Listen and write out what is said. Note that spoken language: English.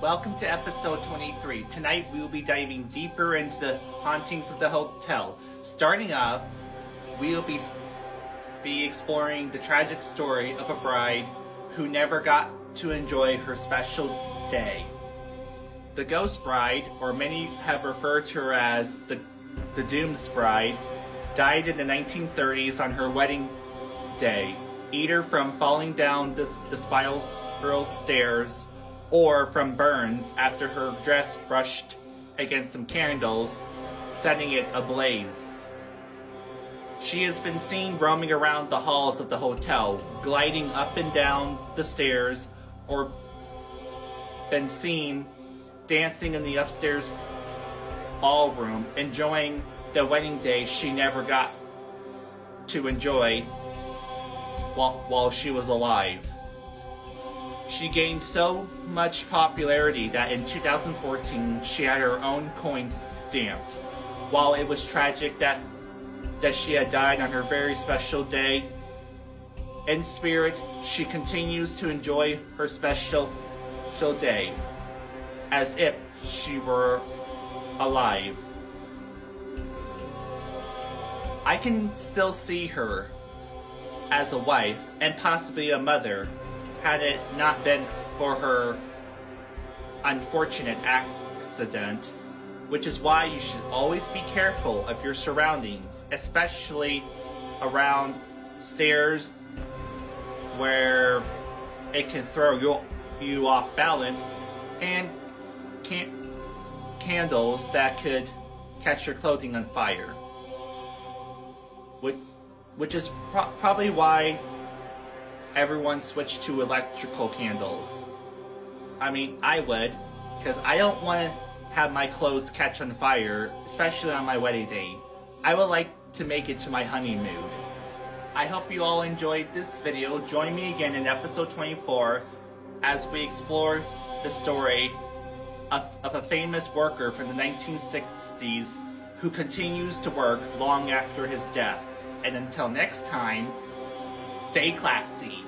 welcome to episode 23. Tonight we will be diving deeper into the hauntings of the hotel. Starting off, we will be, be exploring the tragic story of a bride who never got to enjoy her special day. The Ghost Bride, or many have referred to her as the, the Dooms Bride, died in the 1930s on her wedding day, either from falling down the, the spiral stairs or from burns after her dress brushed against some candles, setting it ablaze. She has been seen roaming around the halls of the hotel, gliding up and down the stairs, or been seen dancing in the upstairs ballroom, enjoying the wedding day she never got to enjoy while, while she was alive. She gained so much popularity that in 2014 she had her own coin stamped. While it was tragic that that she had died on her very special day, in spirit she continues to enjoy her special, special day as if she were alive. I can still see her as a wife and possibly a mother had it not been for her unfortunate accident, which is why you should always be careful of your surroundings, especially around stairs where it can throw you, you off balance, and can candles that could catch your clothing on fire. Which, which is pro probably why everyone switched to electrical candles. I mean, I would, because I don't want to have my clothes catch on fire, especially on my wedding day. I would like to make it to my honeymoon. I hope you all enjoyed this video. Join me again in episode 24 as we explore the story of, of a famous worker from the 1960s who continues to work long after his death. And until next time, stay classy.